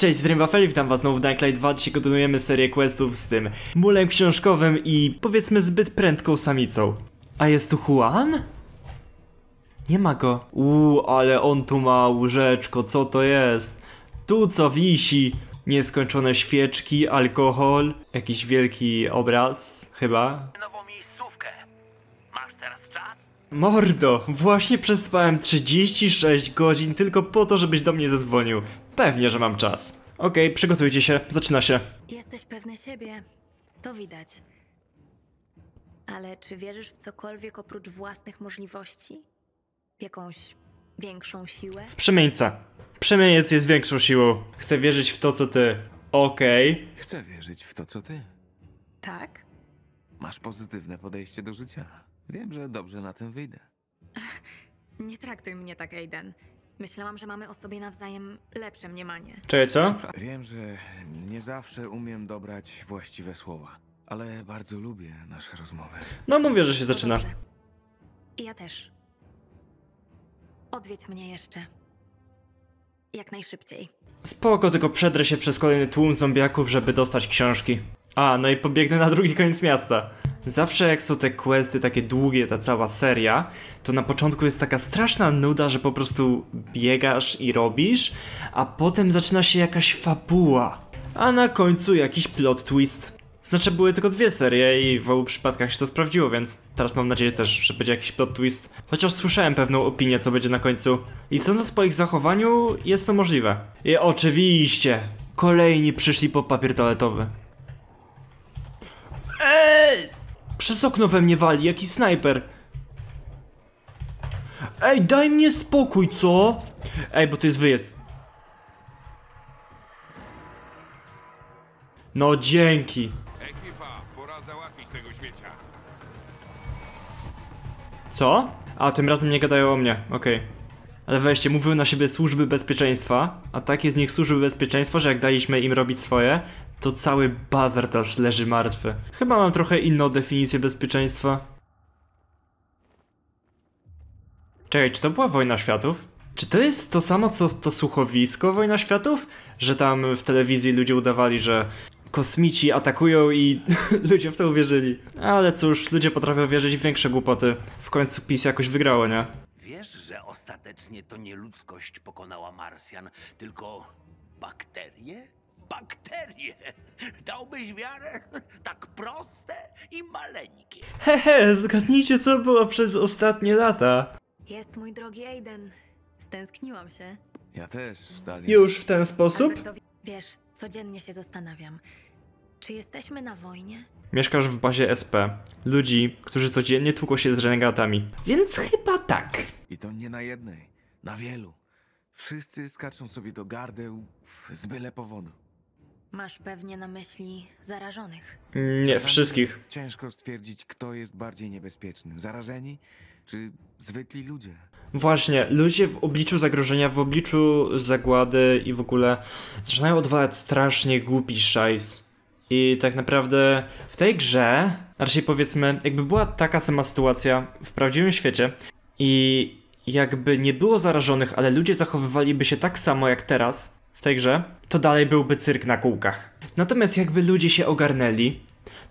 Cześć, Dream Wafeli, witam was znowu w Dying Light 2, dzisiaj kontynuujemy serię questów z tym mulem książkowym i powiedzmy zbyt prędką samicą. A jest tu Juan? Nie ma go. Uuu, ale on tu ma łóżeczko, co to jest? Tu co wisi? Nieskończone świeczki, alkohol, jakiś wielki obraz, chyba. nową miejscówkę. Masz teraz czas? Mordo, właśnie przespałem 36 godzin tylko po to, żebyś do mnie zadzwonił. Pewnie, że mam czas. Okej, przygotujcie się, zaczyna się. Jesteś pewny siebie, to widać. Ale czy wierzysz w cokolwiek oprócz własnych możliwości? W jakąś większą siłę? W przemieńca. Przemieniec jest większą siłą. Chcę wierzyć w to, co ty. Okej. Chcę wierzyć w to, co ty. Tak? Masz pozytywne podejście do życia. Wiem, że dobrze na tym wyjdę. Nie traktuj mnie tak, Aiden. Myślałam, że mamy o sobie nawzajem lepsze mniemanie. Czekaj, co? Wiem, że nie zawsze umiem dobrać właściwe słowa, ale bardzo lubię nasze rozmowy. No mówię, że się To zaczyna. dobrze. I ja też. Odwiedź mnie jeszcze. Jak najszybciej. Spoko, tylko przedrę się przez kolejny tłum zombiaków, żeby dostać książki. A, no i pobiegnę na drugi koniec miasta. Zawsze jak są te questy takie długie, ta cała seria, to na początku jest taka straszna nuda, że po prostu biegasz i robisz, a potem zaczyna się jakaś fabuła. A na końcu jakiś plot twist. Znaczy były tylko dwie serie i w obu przypadkach się to sprawdziło, więc teraz mam nadzieję też, że będzie jakiś plot twist. Chociaż słyszałem pewną opinię, co będzie na końcu. I sądząc po ich zachowaniu, jest to możliwe. I oczywiście, kolejni przyszli po papier toaletowy. Przez okno we mnie wali, jaki snajper. Ej, daj mnie spokój, co? Ej, bo to jest wyjazd. No dzięki. Ekipa, pora załatwić tego śmiecia. Co? A, tym razem nie gadają o mnie, okej. Ale weźcie, mówią na siebie służby bezpieczeństwa, a takie z nich służby bezpieczeństwa, że jak daliśmy im robić swoje, to cały bazar teraz leży martwy. Chyba mam trochę inną definicję bezpieczeństwa. Czekaj, czy to była Wojna Światów? Czy to jest to samo co to słuchowisko Wojna Światów? Że tam w telewizji ludzie udawali, że kosmici atakują i ludzie w to uwierzyli. Ale cóż, ludzie potrafią wierzyć w większe głupoty. W końcu PiS jakoś wygrało, nie? Wiesz, że ostatecznie to nie ludzkość pokonała Marsjan, tylko bakterie? Bakterie! Dałbyś wiarę? Tak proste i maleńkie. Hehe, zgadnijcie co było przez ostatnie lata. Jest mój drogi Aiden. Stęskniłam się. Ja też, Dali. Już w ten sposób? Albertowi, wiesz, codziennie się zastanawiam. Czy jesteśmy na wojnie? Mieszkasz w bazie SP. Ludzi, którzy codziennie tłuką się z renegatami. Więc chyba tak. I to nie na jednej, na wielu. Wszyscy skaczą sobie do gardeł z byle powodu. Masz pewnie na myśli zarażonych. Nie, wszystkich. Ciężko stwierdzić, kto jest bardziej niebezpieczny. Zarażeni czy zwykli ludzie? Właśnie, ludzie w obliczu zagrożenia, w obliczu zagłady i w ogóle zaczynają odwalać strasznie głupi szajs. I tak naprawdę w tej grze, raczej powiedzmy, jakby była taka sama sytuacja w prawdziwym świecie i jakby nie było zarażonych, ale ludzie zachowywaliby się tak samo jak teraz w tej grze, to dalej byłby cyrk na kółkach. Natomiast jakby ludzie się ogarnęli,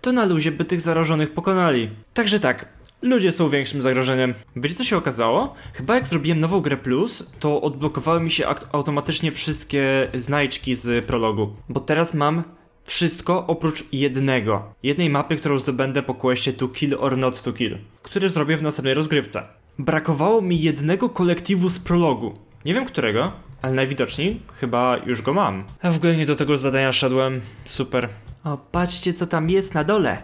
to na luzie by tych zarażonych pokonali. Także tak, ludzie są większym zagrożeniem. Wiecie co się okazało? Chyba jak zrobiłem nową grę plus, to odblokowały mi się automatycznie wszystkie znajdźki z prologu. Bo teraz mam wszystko oprócz jednego. Jednej mapy, którą zdobędę po questie To Kill or Not To Kill, który zrobię w następnej rozgrywce. Brakowało mi jednego kolektywu z prologu. Nie wiem którego, ale najwidoczniej chyba już go mam. A w ogóle nie do tego zadania szedłem. Super. O, patrzcie co tam jest na dole.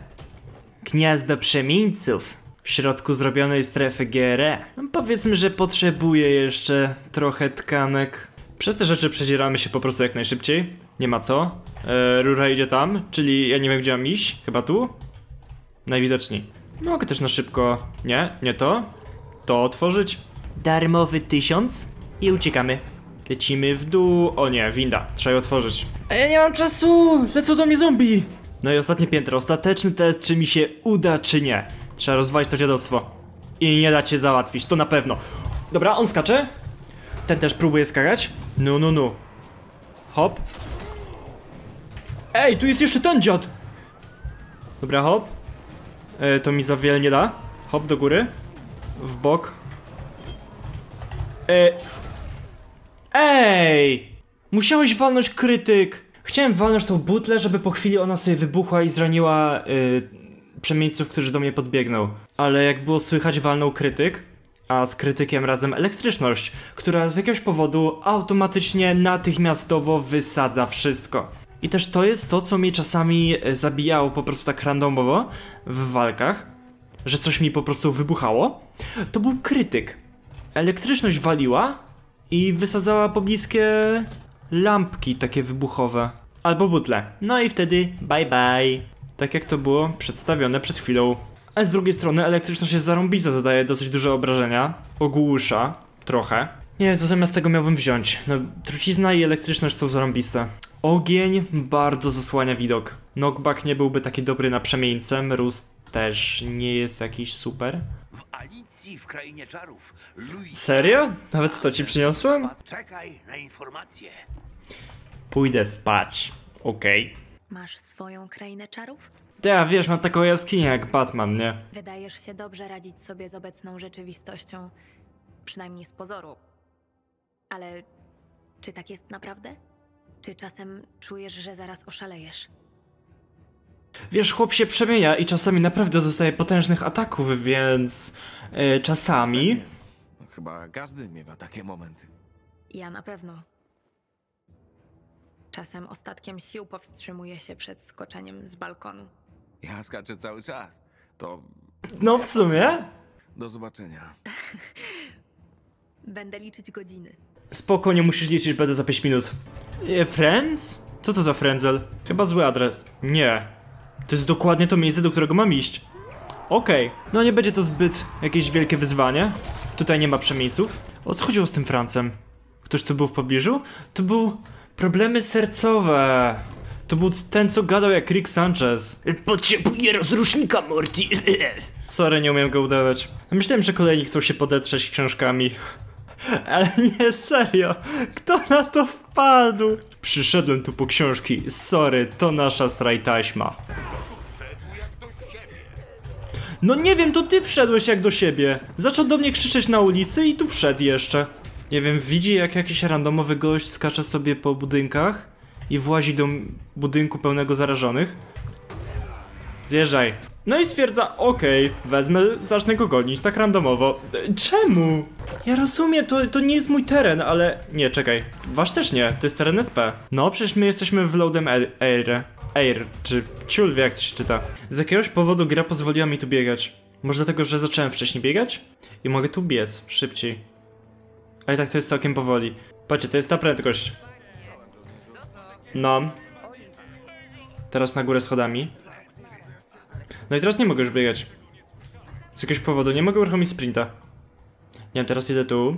Gniazdo przemieńców. W środku zrobionej strefy GRE. No, powiedzmy, że potrzebuję jeszcze trochę tkanek. Przez te rzeczy przedzieramy się po prostu jak najszybciej. Nie ma co. E, rura idzie tam, czyli ja nie wiem gdzie mam iść. Chyba tu? Najwidoczniej. Mogę też na szybko. Nie, nie to. To otworzyć. Darmowy tysiąc i uciekamy. Lecimy w dół. O nie, winda. Trzeba ją otworzyć. A ja nie mam czasu! Lecą do mnie zombie! No i ostatnie piętro. Ostateczny test, czy mi się uda, czy nie. Trzeba rozwalić to dziadostwo. I nie dać się załatwić, to na pewno. Dobra, on skacze. Ten też próbuje skakać. No, no, no. Hop. Ej, tu jest jeszcze ten dziad! Dobra, hop. E, to mi za wiele nie da. Hop do góry. W bok. E... Ej! Musiałeś walnąć krytyk! Chciałem walnąć tą butlę, żeby po chwili ona sobie wybuchła i zraniła y, przemieńców, którzy do mnie podbiegną. Ale jak było słychać, walnął krytyk, a z krytykiem razem elektryczność, która z jakiegoś powodu automatycznie natychmiastowo wysadza wszystko. I też to jest to, co mnie czasami e, zabijało po prostu tak randomowo w walkach, że coś mi po prostu wybuchało. To był krytyk. Elektryczność waliła i wysadzała pobliskie lampki takie wybuchowe. Albo butle. No i wtedy bye bye. Tak jak to było przedstawione przed chwilą. A z drugiej strony elektryczność jest zarąbista, zadaje dosyć duże obrażenia. Ogłusza. Trochę. Nie wiem, co zamiast tego miałbym wziąć. No, trucizna i elektryczność są zarąbiste. Ogień bardzo zasłania widok. Knockback nie byłby taki dobry na przemieńcę, mróz też nie jest jakiś super. W Alicji w Krainie Czarów. Louis Serio? Nawet to ci przyniosłem? Czekaj na informacje. Pójdę spać. Okej. Masz swoją krainę czarów? Ja wiesz, mam taką jaskinię jak Batman, nie? Wydajesz się dobrze radzić sobie z obecną rzeczywistością, przynajmniej z pozoru. Ale czy tak jest naprawdę? Czy czasem czujesz, że zaraz oszalejesz? Wiesz, chłop się przemienia i czasami naprawdę dostaje potężnych ataków, więc e, czasami. Chyba każdy miewa takie momenty. Ja na pewno. Czasem ostatkiem sił powstrzymuję się przed skoczeniem z balkonu. Ja skaczę cały czas. To No w sumie. do zobaczenia. Będę liczyć godziny. Spoko, nie musisz liczyć, będę za 5 minut. E, Friends? Co to za Friendzel? Chyba zły adres. Nie. To jest dokładnie to miejsce, do którego mam iść. Okej, no nie będzie to zbyt jakieś wielkie wyzwanie. Tutaj nie ma przemieńców. O co chodziło z tym Francem? Ktoś tu był w pobliżu? To był problemy sercowe. To był ten, co gadał jak Rick Sanchez. Potrzebuję rozrusznika, Morty. Sorry, nie umiem go udawać. Myślałem, że kolejni chcą się podetrzeć książkami. Ale nie, serio. Kto na to wpadł? Przyszedłem tu po książki. Sorry, to nasza straj taśma. No nie wiem, to ty wszedłeś jak do siebie. Zaczął do mnie krzyczeć na ulicy i tu wszedł jeszcze. Nie wiem, widzi jak jakiś randomowy gość skacze sobie po budynkach i włazi do budynku pełnego zarażonych. Zjeżdżaj. No i stwierdza, okej, wezmę, zacznę go gonić, tak randomowo. Czemu? Ja rozumiem, to, to nie jest mój teren, ale... Nie, czekaj, wasz też nie, to jest teren SP. No, przecież my jesteśmy w Loadem Air, Air, czy ciul jak to się czyta. Z jakiegoś powodu gra pozwoliła mi tu biegać. Może dlatego, że zacząłem wcześniej biegać? I mogę tu biec, szybciej. Ale tak to jest całkiem powoli. Patrzcie, to jest ta prędkość. No. Teraz na górę schodami. No i teraz nie mogę już biegać. Z jakiegoś powodu nie mogę uruchomić sprinta. Nie wiem, teraz idę tu.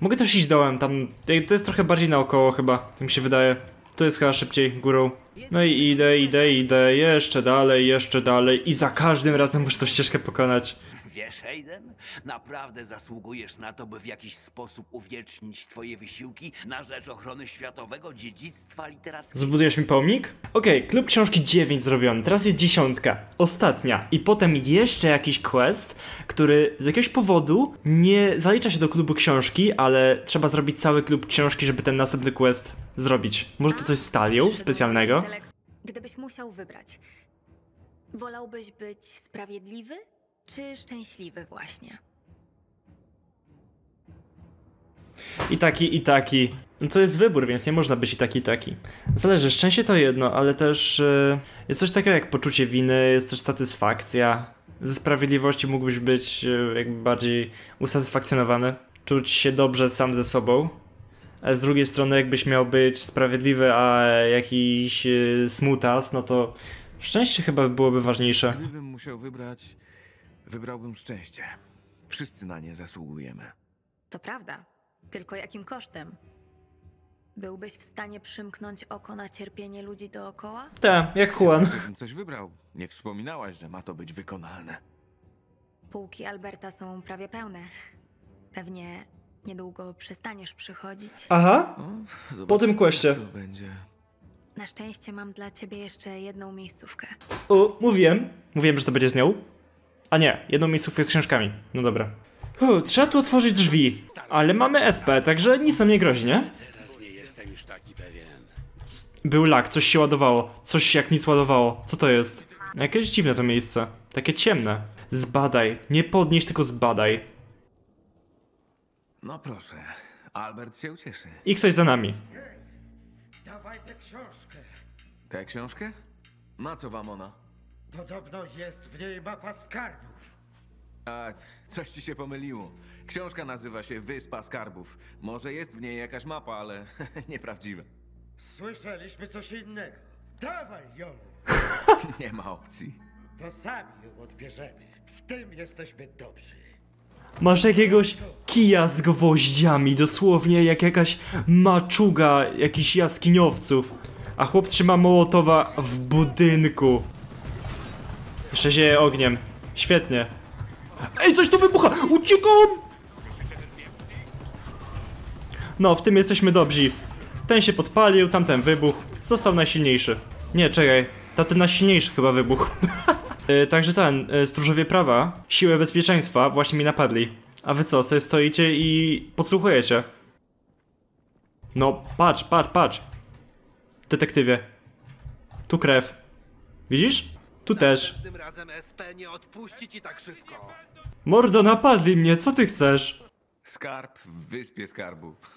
Mogę też iść dołem, tam... To jest trochę bardziej naokoło chyba, tak mi się wydaje. To jest chyba szybciej, górą. No i idę, idę, idę, jeszcze dalej, jeszcze dalej i za każdym razem muszę tą ścieżkę pokonać. Wiesz, Hayden, naprawdę zasługujesz na to, by w jakiś sposób uwiecznić twoje wysiłki na rzecz ochrony światowego dziedzictwa literackiego. Zbudujesz mi pomnik? Okej, klub książki 9 zrobiony, teraz jest dziesiątka, ostatnia i potem jeszcze jakiś quest, który z jakiegoś powodu nie zalicza się do klubu książki, ale trzeba zrobić cały klub książki, żeby ten następny quest zrobić. Może to coś z talią Przyszedł specjalnego? Gdybyś musiał wybrać, wolałbyś być sprawiedliwy czy szczęśliwy właśnie? I taki, i taki. No to jest wybór, więc nie można być i taki, i taki. Zależy, szczęście to jedno, ale też e, jest coś takiego jak poczucie winy, jest też satysfakcja. Ze sprawiedliwości mógłbyś być e, jakby bardziej usatysfakcjonowany, czuć się dobrze sam ze sobą. A z drugiej strony, jakbyś miał być sprawiedliwy, a jakiś e, smutas, no to szczęście chyba byłoby ważniejsze. Gdybym musiał wybrać, wybrałbym szczęście. Wszyscy na nie zasługujemy. To prawda, tylko jakim kosztem? Byłbyś w stanie przymknąć oko na cierpienie ludzi dookoła? Tak, jak Juan. Żebym coś wybrał. Nie wspominałaś, że ma to być wykonalne. Półki Alberta są prawie pełne. Pewnie niedługo przestaniesz przychodzić. Aha, No, Po tym questie. jak To będzie. Na szczęście mam dla ciebie jeszcze jedną miejscówkę. O, mówiłem. Mówiłem, że to będzie z nią. A nie, jedną miejscówkę z książkami. No dobra. U, trzeba tu otworzyć drzwi. Ale mamy SP, także nic nam nie grozi, nie? Był lag, coś się ładowało. Coś się jak nic ładowało. Co to jest? Jakieś dziwne to miejsce. Takie ciemne. Zbadaj. Nie podnieś, tylko zbadaj. No proszę, Albert się ucieszy. I ktoś za nami. Dawaj tę książkę. Tę książkę? Na co wam ona? Podobno jest w niej mapa skarbów. A, coś ci się pomyliło. Książka nazywa się Wyspa Skarbów. Może jest w niej jakaś mapa, ale nieprawdziwa. Słyszeliśmy coś innego. Dawaj ją, Nie ma opcji. to sami ją odbierzemy. W tym jesteśmy dobrzy. Masz jakiegoś kija z gwoździami, dosłownie jak jakaś maczuga jakichś jaskiniowców. A chłop trzyma mołotowa w budynku. Jeszcze zieje ogniem. Świetnie. Ej, coś tu wybucha! Uciekam! No, w tym jesteśmy dobrzy. Ten się podpalił, tamten wybuch. Został najsilniejszy. Nie, czekaj. Tamten najsilniejszy chyba wybuch. E, Także ten, e, stróżowie prawa, siły bezpieczeństwa właśnie mi napadli. A wy co, sobie stoicie i podsłuchujecie? No, patrz, patrz, patrz. Detektywie. Tu krew. Widzisz? Tu też. Tym razem SP nie odpuści ci tak szybko. Mordo, napadli mnie, co ty chcesz? Skarb w Wyspie Skarbów.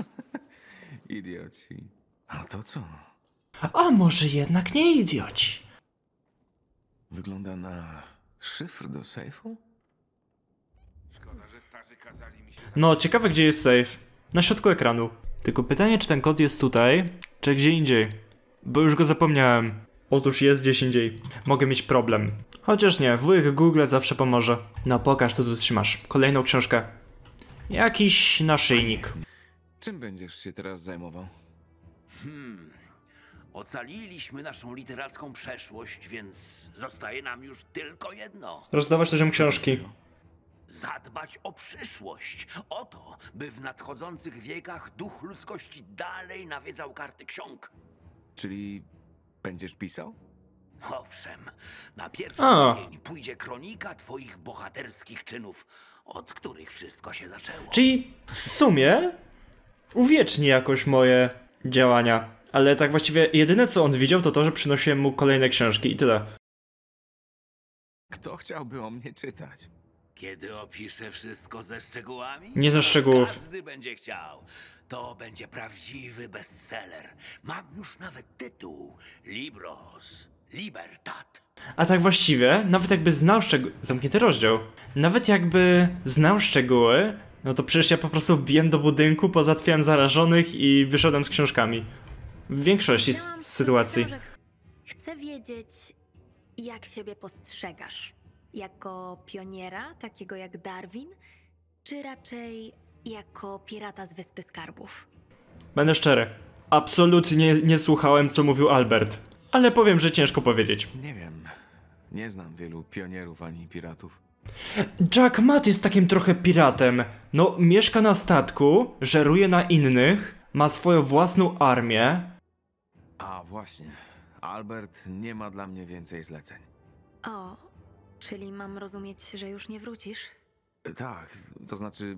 Idioci. A to co? A może jednak nie idioci? Wygląda na szyfr do sejfu? Szkoda, że starzy kazali mi się No, ciekawe gdzie jest safe. Na środku ekranu. Tylko pytanie, czy ten kod jest tutaj, czy gdzie indziej. Bo już go zapomniałem. Otóż jest gdzieś indziej. Mogę mieć problem. Chociaż nie, wujek Google zawsze pomoże. No pokaż, co tu trzymasz. Kolejną książkę. Jakiś naszyjnik. Czym będziesz się teraz zajmował? Ocaliliśmy naszą literacką przeszłość, więc zostaje nam już tylko jedno. Rozdawać ludziom książki. Zadbać o przyszłość. O to, by w nadchodzących wiekach duch ludzkości dalej nawiedzał karty ksiąg. Czyli będziesz pisał? Owszem, na pierwszy A. dzień pójdzie kronika twoich bohaterskich czynów, od których wszystko się zaczęło. Czyli w sumie uwieczni jakoś moje działania. Ale tak właściwie jedyne co on widział to to, że przynosiłem mu kolejne książki i tyle. Kto chciałby o mnie czytać? Kiedy opiszę wszystko ze szczegółami? Nie ze szczegółów. Każdy będzie chciał. To będzie prawdziwy bestseller. Mam już nawet tytuł. Libros. Libertat. A tak właściwie, nawet jakby znał szczegóły. Zamknięty rozdział. Nawet jakby znał szczegóły, no to przecież ja po prostu wbiłem do budynku, pozatwiałem zarażonych i wyszedłem z książkami. W większości sytuacji. Chcę wiedzieć, jak siebie postrzegasz. Jako pioniera, takiego jak Darwin, czy raczej jako pirata z Wyspy Skarbów? Będę szczery. Absolutnie nie słuchałem, co mówił Albert. Ale powiem, że ciężko powiedzieć. Nie wiem. Nie znam wielu pionierów ani piratów. Jack Matt jest takim trochę piratem. No, mieszka na statku, żeruje na innych, ma swoją własną armię. A właśnie. Albert nie ma dla mnie więcej zleceń. O, czyli mam rozumieć, że już nie wrócisz? E, Tak, to znaczy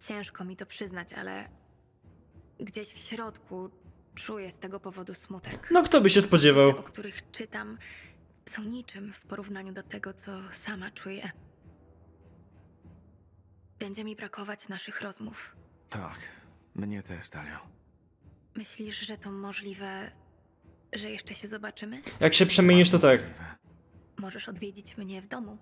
Ciężko mi to przyznać, ale gdzieś w środku czuję z tego powodu smutek. No, kto by się spodziewał? Ludzie, o których czytam, są niczym w porównaniu do tego, co sama czuję. Będzie mi brakować naszych rozmów. tak. Mnie też, Talio. Myślisz, że to możliwe, że jeszcze się zobaczymy? Jak się przemienisz, to tak. Możliwe. Możesz odwiedzić mnie w domu,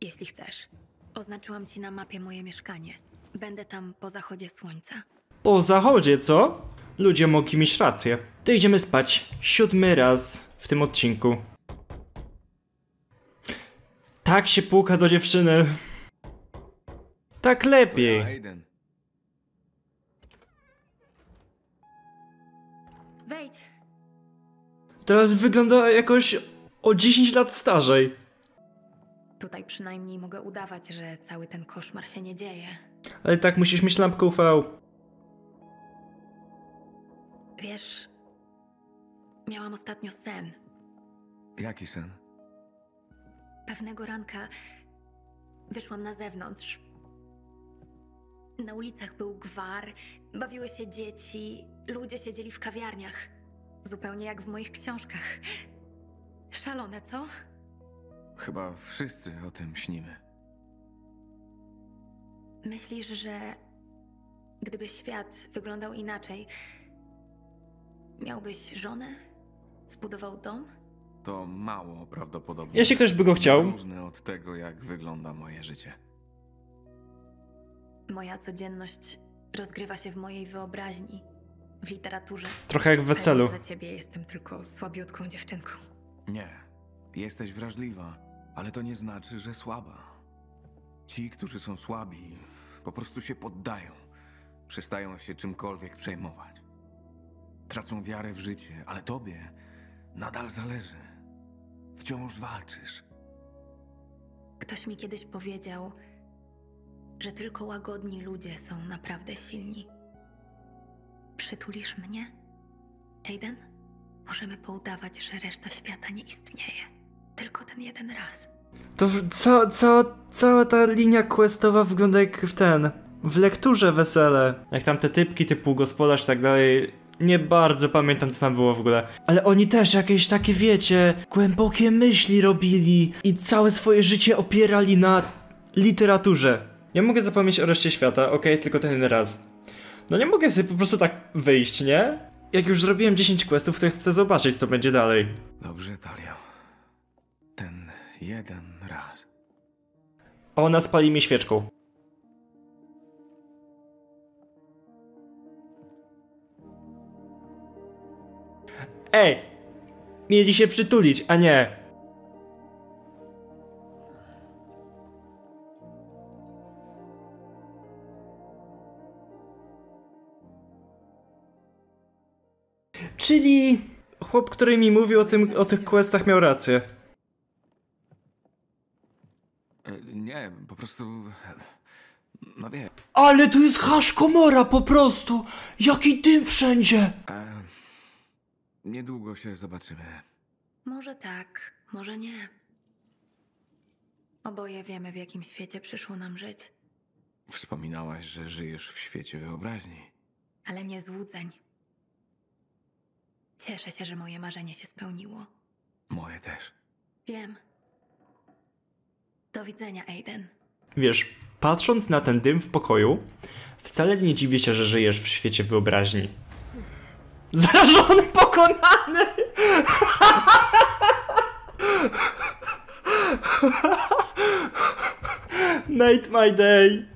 jeśli chcesz. Oznaczyłam ci na mapie moje mieszkanie. Będę tam po zachodzie słońca. Po zachodzie, co? Ludzie mogli mieć rację. To idziemy spać siódmy raz w tym odcinku. Tak się puka do dziewczyny. Tak lepiej. Wejdź! Teraz wygląda jakoś o 10 lat starzej. Tutaj przynajmniej mogę udawać, że cały ten koszmar się nie dzieje. Ale tak musisz mieć lampkę UV. Wiesz, Miałam ostatnio sen. Jaki sen? Pewnego ranka wyszłam na zewnątrz. Na ulicach był gwar, bawiły się dzieci, ludzie siedzieli w kawiarniach. Zupełnie jak w moich książkach. Szalone, co? Chyba wszyscy o tym śnimy. Myślisz, że gdyby świat wyglądał inaczej, miałbyś żonę? Zbudował dom? To mało prawdopodobne. Jeśli ktoś by go chciał. Różne od tego, jak wygląda moje życie. Moja codzienność rozgrywa się w mojej wyobraźni, w literaturze. Trochę jak w weselu. Dla ciebie jestem tylko słabiutką dziewczynką. Nie. Jesteś wrażliwa, ale to nie znaczy, że słaba. Ci, którzy są słabi, po prostu się poddają. Przestają się czymkolwiek przejmować. Tracą wiarę w życie, ale tobie nadal zależy. Wciąż walczysz. Ktoś mi kiedyś powiedział, że tylko łagodni ludzie są naprawdę silni. Przytulisz mnie? Aiden? Możemy poudawać, że reszta świata nie istnieje. Tylko ten jeden raz. To ca, ca, cała ta linia questowa wygląda jak w ten. W lekturze wesele. Jak tam te typki typu gospodarz i tak dalej. Nie bardzo pamiętam co tam było w ogóle. Ale oni też jakieś takie wiecie, głębokie myśli robili i całe swoje życie opierali na literaturze. Nie mogę zapomnieć o reszcie świata, okej, tylko ten jeden raz. No nie mogę sobie po prostu tak wyjść, nie? Jak już zrobiłem 10 questów, to chcę zobaczyć co będzie dalej. Dobrze, Talia. Ten jeden raz. Ona spali mi świeczką. Ej! Mieli się przytulić, a nie. Czyli chłop, który mi mówił o, tym, o tych questach miał rację. E, Nie, po prostu. No wie. Ale tu jest hasz komora po prostu! Jaki dym wszędzie! E, niedługo się zobaczymy. Może tak, może nie. Oboje wiemy, w jakim świecie przyszło nam żyć, Wspominałaś, że żyjesz w świecie wyobraźni. ale nie złudzeń. Cieszę się, że moje marzenie się spełniło. Moje też. Wiem. Do widzenia, Aiden. Wiesz, patrząc na ten dym w pokoju, wcale nie dziwię się, że żyjesz w świecie wyobraźni. Zarażony, pokonany! Made my day.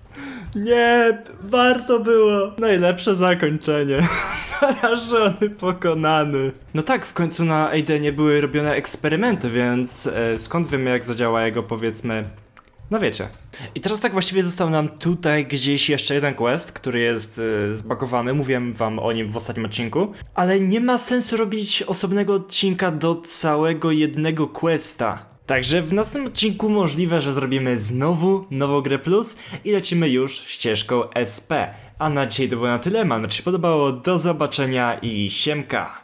Nie, warto było. Najlepsze zakończenie. Zarażony, pokonany. No tak, w końcu na Aidenie były robione eksperymenty, więc e, skąd wiemy jak zadziała jego powiedzmy no wiecie. I teraz tak właściwie został nam tutaj gdzieś jeszcze jeden quest, który jest y, zbagowany. Mówiłem wam o nim w ostatnim odcinku. Ale nie ma sensu robić osobnego odcinka do całego jednego questa. Także w następnym odcinku możliwe, że zrobimy znowu nową grę plus i lecimy już ścieżką SP. A na dzisiaj to było na tyle. Mam nadzieję, że się podobało. Do zobaczenia i siemka.